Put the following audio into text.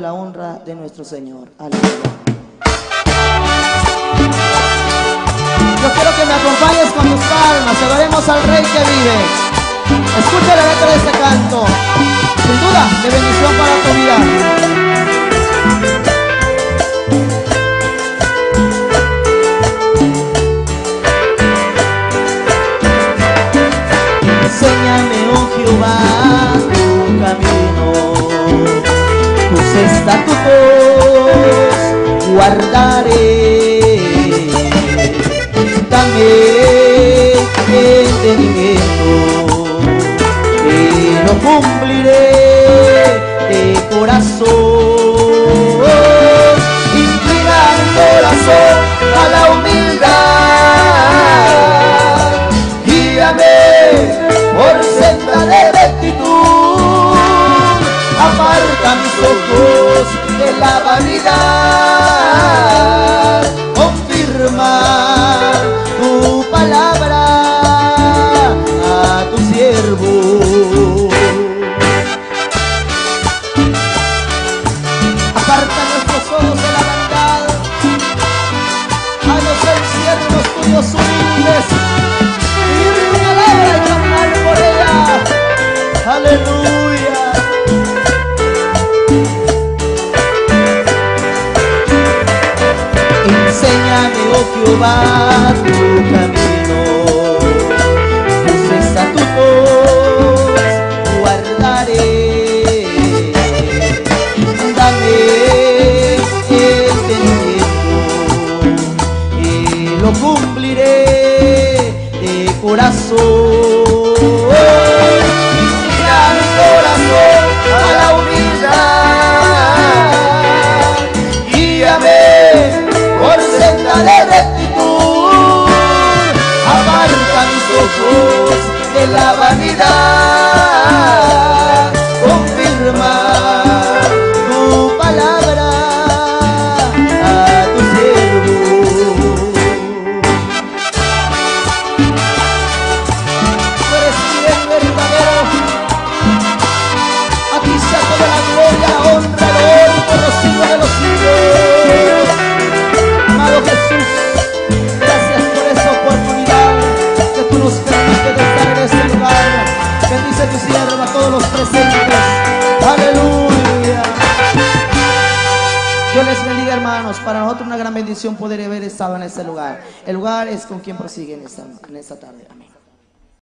la honra de nuestro Señor. Aleluya. Yo quiero que me acompañes con tus palmas, adoremos al Rey que vive. Escucha la letra de este canto, sin duda de bendición para tu vida. Enséñame, oh Jehová, estatutos guardaré. Dame entendimiento y lo cumpliré de la vanidad. Confirma tu palabra a tu siervo. Aparta nuestros ojos de la vanidad. Haznos ser siervos tuyos humildes. Vivir tu palabra y por ella. Aleluya. Jehová, tu camino, tus estatutos guardaré. Dame entendimiento y lo cumpliré de corazón. La vanidad. Para nosotros una gran bendición poder haber estado en este lugar. El lugar es con quien prosigue en esta, en esta tarde. Amén.